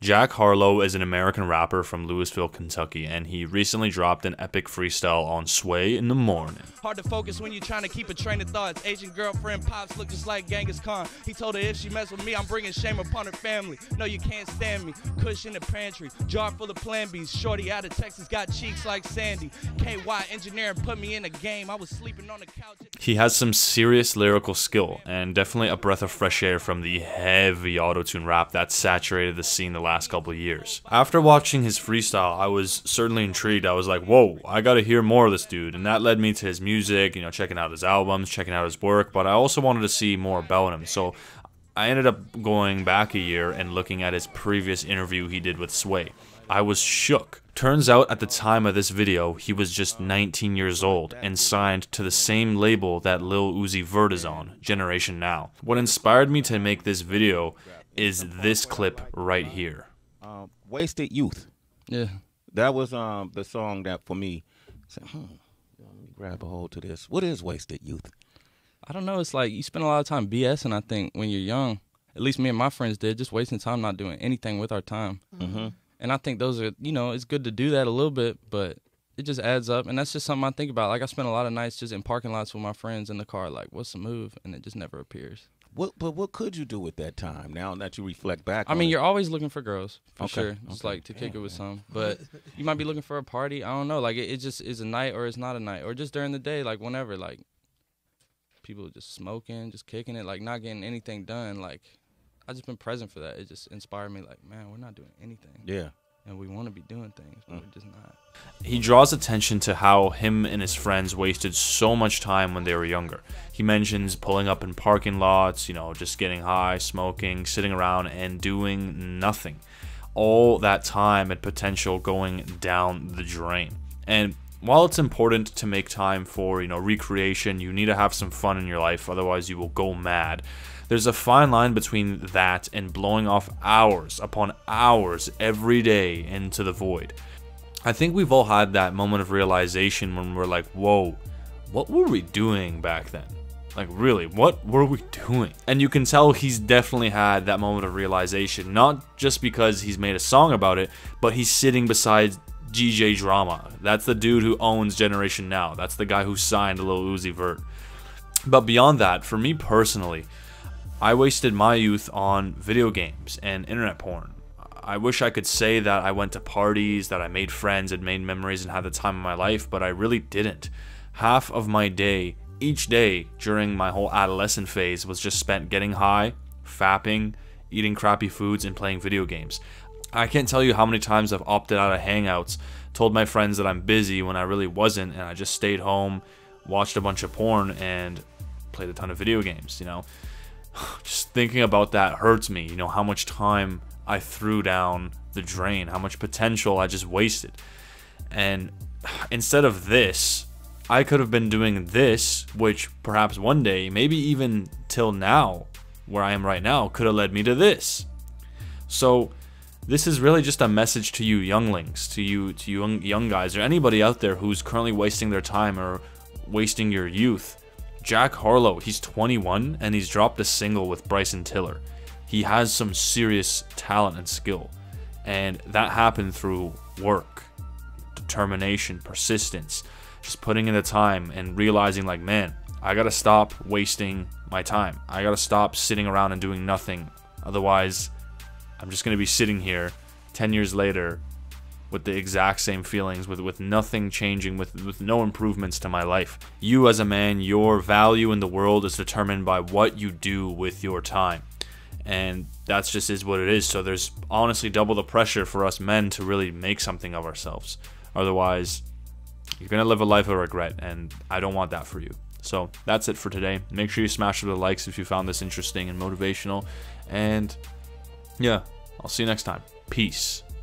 Jack Harlow is an American rapper from Louisville, Kentucky, and he recently dropped an epic freestyle on Sway in the morning. Hard to focus when you're trying to keep a train of thoughts. Asian girlfriend pops look just like Genghis Khan. He told her if she mess with me, I'm bringing shame upon her family. No, you can't stand me. Kush in the pantry, jar full of Plan Bs. Shorty out of Texas got cheeks like Sandy. KY engineering put me in the game. I was sleeping on the couch. He has some serious lyrical skill and definitely a breath of fresh air from the heavy autotune rap that saturated the scene the last couple years. After watching his freestyle, I was certainly intrigued. I was like, whoa, I gotta hear more of this dude. And that led me to his music, you know, checking out his albums, checking out his work, but I also wanted to see more about him. So I ended up going back a year and looking at his previous interview he did with Sway. I was shook. Turns out at the time of this video, he was just 19 years old and signed to the same label that Lil Uzi Vert is on, Generation Now. What inspired me to make this video is this clip right here. Um, Wasted Youth. Yeah. That was um the song that for me said, hmm, let me grab a hold to this. What is Wasted Youth? I don't know. It's like you spend a lot of time BSing, I think, when you're young. At least me and my friends did, just wasting time not doing anything with our time. Mm-hmm. And I think those are, you know, it's good to do that a little bit, but it just adds up. And that's just something I think about. Like, I spend a lot of nights just in parking lots with my friends in the car, like, what's the move? And it just never appears. What but what could you do with that time now that you reflect back? I mean, it? you're always looking for girls, for Okay, sure. Just okay. like to kick it with some. But you might be looking for a party. I don't know. Like, it, it just is a night or it's not a night. Or just during the day, like, whenever. Like, people just smoking, just kicking it, like, not getting anything done. Like, I just been present for that. It just inspired me, like, man, we're not doing anything. yeah. And we want to be doing things, but mm. we're just not. He draws attention to how him and his friends wasted so much time when they were younger. He mentions pulling up in parking lots, you know, just getting high, smoking, sitting around, and doing nothing. All that time and potential going down the drain. And while it's important to make time for, you know, recreation, you need to have some fun in your life, otherwise you will go mad. There's a fine line between that and blowing off hours upon hours every day into the void. I think we've all had that moment of realization when we're like, whoa, what were we doing back then? Like, really, what were we doing? And you can tell he's definitely had that moment of realization, not just because he's made a song about it, but he's sitting beside DJ Drama. That's the dude who owns Generation Now. That's the guy who signed Lil Uzi Vert. But beyond that, for me personally, I wasted my youth on video games and internet porn. I wish I could say that I went to parties, that I made friends and made memories and had the time of my life, but I really didn't. Half of my day, each day during my whole adolescent phase, was just spent getting high, fapping, eating crappy foods, and playing video games. I can't tell you how many times I've opted out of hangouts, told my friends that I'm busy when I really wasn't, and I just stayed home, watched a bunch of porn, and played a ton of video games, you know? just thinking about that hurts me. You know, how much time I threw down the drain, how much potential I just wasted. And instead of this, I could have been doing this, which perhaps one day, maybe even till now, where I am right now, could have led me to this. So, this is really just a message to you younglings, to you to you young, young guys or anybody out there who's currently wasting their time or wasting your youth. Jack Harlow, he's 21 and he's dropped a single with Bryson Tiller. He has some serious talent and skill. And that happened through work, determination, persistence, just putting in the time and realizing like, man, I got to stop wasting my time. I got to stop sitting around and doing nothing. Otherwise, I'm just going to be sitting here 10 years later with the exact same feelings with with nothing changing with with no improvements to my life. You as a man, your value in the world is determined by what you do with your time. And that's just is what it is. So there's honestly double the pressure for us men to really make something of ourselves. Otherwise, you're going to live a life of regret and I don't want that for you. So that's it for today. Make sure you smash the likes if you found this interesting and motivational. And yeah, I'll see you next time. Peace.